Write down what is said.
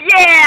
Yeah!